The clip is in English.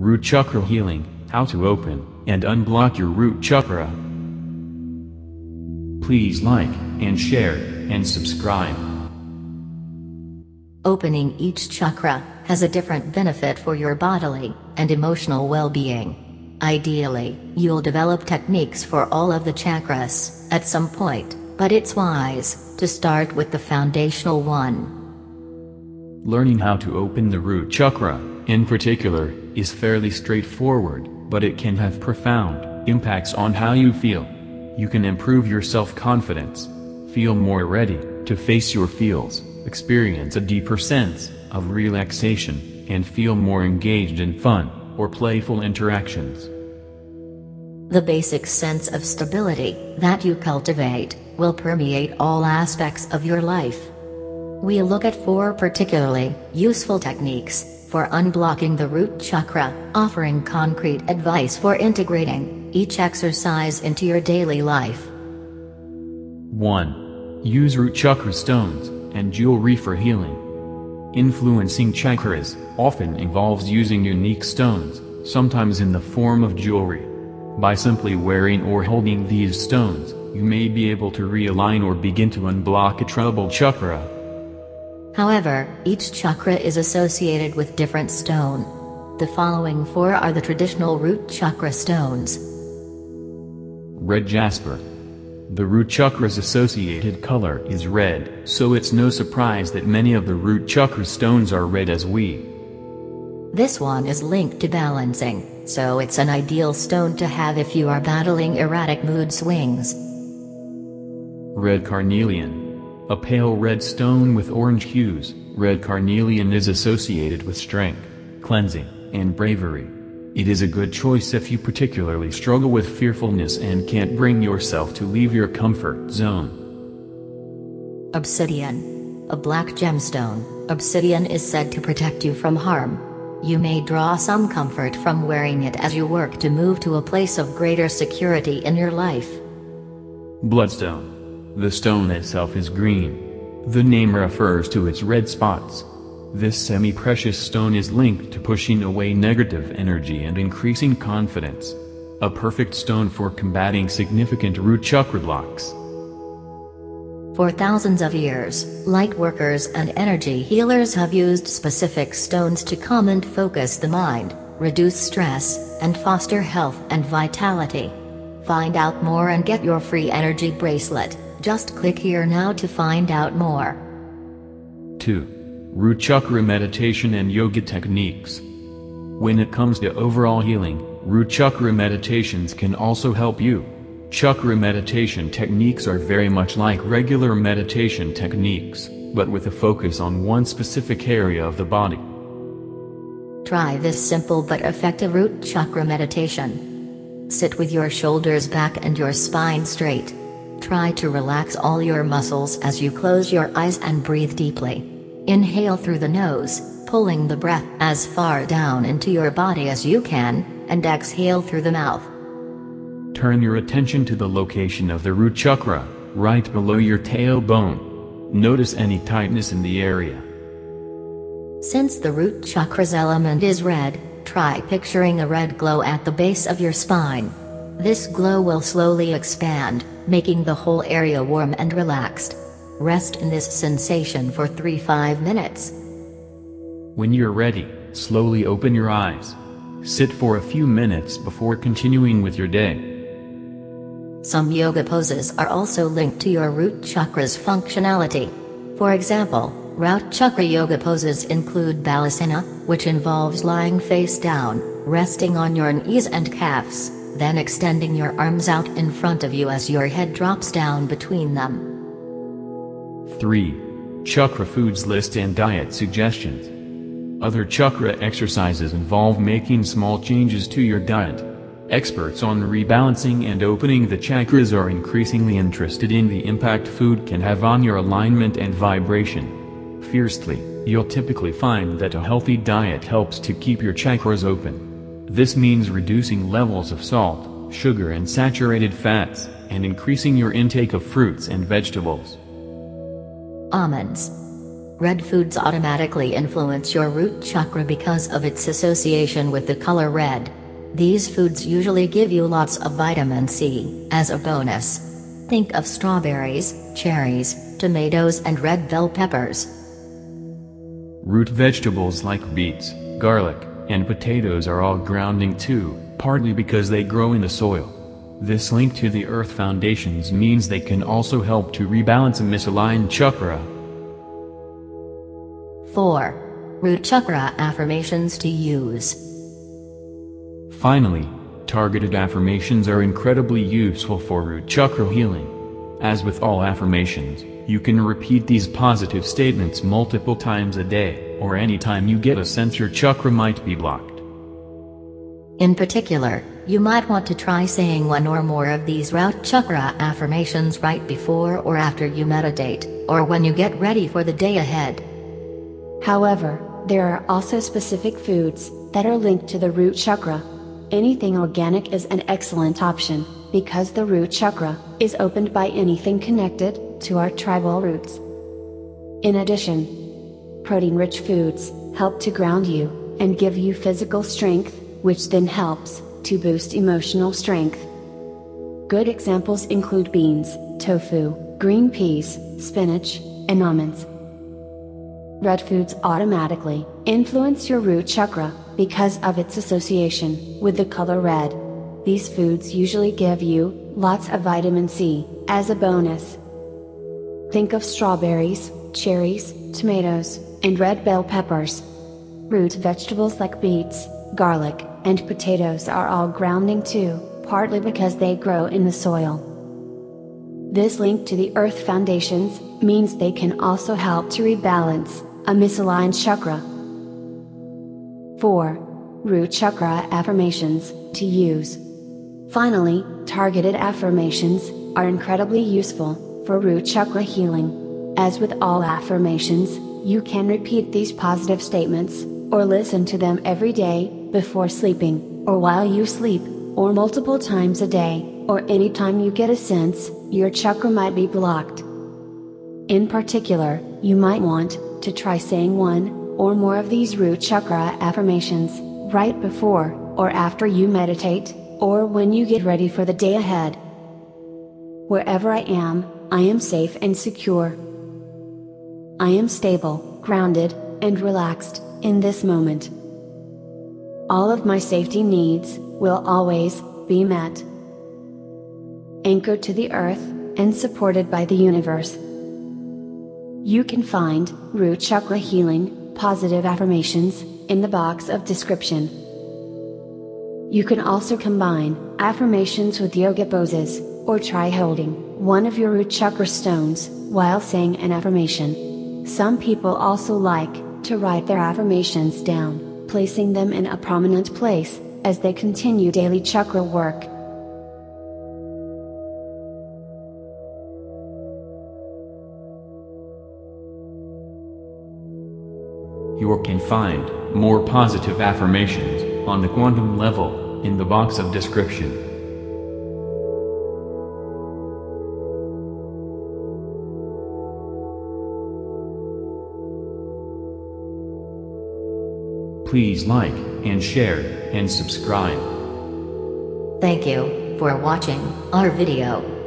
Root Chakra Healing, How to Open and Unblock Your Root Chakra. Please like, and share, and subscribe. Opening each chakra has a different benefit for your bodily and emotional well-being. Ideally, you'll develop techniques for all of the chakras at some point, but it's wise to start with the foundational one. Learning how to open the root chakra, in particular, is fairly straightforward, but it can have profound impacts on how you feel. You can improve your self-confidence, feel more ready to face your feels, experience a deeper sense of relaxation, and feel more engaged in fun or playful interactions. The basic sense of stability that you cultivate will permeate all aspects of your life. We look at four particularly useful techniques for unblocking the root chakra, offering concrete advice for integrating each exercise into your daily life. 1. Use root chakra stones and jewelry for healing. Influencing chakras often involves using unique stones, sometimes in the form of jewelry. By simply wearing or holding these stones, you may be able to realign or begin to unblock a troubled chakra. However, each chakra is associated with different stone. The following four are the traditional root chakra stones. Red jasper. The root chakra's associated color is red, so it's no surprise that many of the root chakra stones are red as we. This one is linked to balancing, so it's an ideal stone to have if you are battling erratic mood swings. Red carnelian. A pale red stone with orange hues, red carnelian is associated with strength, cleansing, and bravery. It is a good choice if you particularly struggle with fearfulness and can't bring yourself to leave your comfort zone. Obsidian. A black gemstone, obsidian is said to protect you from harm. You may draw some comfort from wearing it as you work to move to a place of greater security in your life. Bloodstone. The stone itself is green. The name refers to its red spots. This semi-precious stone is linked to pushing away negative energy and increasing confidence. A perfect stone for combating significant root chakra blocks. For thousands of years, light workers and energy healers have used specific stones to calm and focus the mind, reduce stress, and foster health and vitality. Find out more and get your free energy bracelet. Just click here now to find out more. 2. Root Chakra Meditation and Yoga Techniques When it comes to overall healing, root chakra meditations can also help you. Chakra meditation techniques are very much like regular meditation techniques, but with a focus on one specific area of the body. Try this simple but effective root chakra meditation. Sit with your shoulders back and your spine straight. Try to relax all your muscles as you close your eyes and breathe deeply. Inhale through the nose, pulling the breath as far down into your body as you can, and exhale through the mouth. Turn your attention to the location of the root chakra, right below your tailbone. Notice any tightness in the area. Since the root chakra's element is red, try picturing a red glow at the base of your spine. This glow will slowly expand, making the whole area warm and relaxed. Rest in this sensation for 3-5 minutes. When you're ready, slowly open your eyes. Sit for a few minutes before continuing with your day. Some yoga poses are also linked to your root chakra's functionality. For example, root chakra yoga poses include balasana, which involves lying face down, resting on your knees and calves then extending your arms out in front of you as your head drops down between them. 3. Chakra Foods List and Diet Suggestions Other chakra exercises involve making small changes to your diet. Experts on rebalancing and opening the chakras are increasingly interested in the impact food can have on your alignment and vibration. Fiercely, you'll typically find that a healthy diet helps to keep your chakras open. This means reducing levels of salt, sugar and saturated fats, and increasing your intake of fruits and vegetables. Almonds. Red foods automatically influence your root chakra because of its association with the color red. These foods usually give you lots of vitamin C, as a bonus. Think of strawberries, cherries, tomatoes and red bell peppers. Root vegetables like beets, garlic, and potatoes are all grounding too, partly because they grow in the soil. This link to the earth foundations means they can also help to rebalance a misaligned chakra. 4. Root Chakra Affirmations to use. Finally, targeted affirmations are incredibly useful for root chakra healing. As with all affirmations, you can repeat these positive statements multiple times a day, or anytime you get a sense your chakra might be blocked. In particular, you might want to try saying one or more of these root chakra affirmations right before or after you meditate, or when you get ready for the day ahead. However, there are also specific foods that are linked to the root chakra. Anything organic is an excellent option, because the root chakra is opened by anything connected to our tribal roots. In addition, protein rich foods help to ground you and give you physical strength, which then helps to boost emotional strength. Good examples include beans, tofu, green peas, spinach, and almonds. Red foods automatically influence your root chakra because of its association with the color red. These foods usually give you lots of vitamin C as a bonus. Think of strawberries, cherries, tomatoes, and red bell peppers. Root vegetables like beets, garlic, and potatoes are all grounding too, partly because they grow in the soil. This link to the earth foundations means they can also help to rebalance a misaligned chakra. 4. Root chakra affirmations to use. Finally, targeted affirmations are incredibly useful for root chakra healing. As with all affirmations, you can repeat these positive statements or listen to them every day before sleeping, or while you sleep, or multiple times a day, or anytime you get a sense your chakra might be blocked. In particular, you might want to try saying one or more of these root chakra affirmations right before or after you meditate, or when you get ready for the day ahead. Wherever I am, I am safe and secure. I am stable, grounded, and relaxed in this moment. All of my safety needs will always be met. Anchored to the earth and supported by the universe. You can find root chakra healing positive affirmations in the box of description. You can also combine affirmations with yoga poses, or try holding one of your root chakra stones while saying an affirmation. Some people also like to write their affirmations down, placing them in a prominent place as they continue daily chakra work. You can find more positive affirmations on the quantum level in the box of description. Please like and share and subscribe. Thank you for watching our video.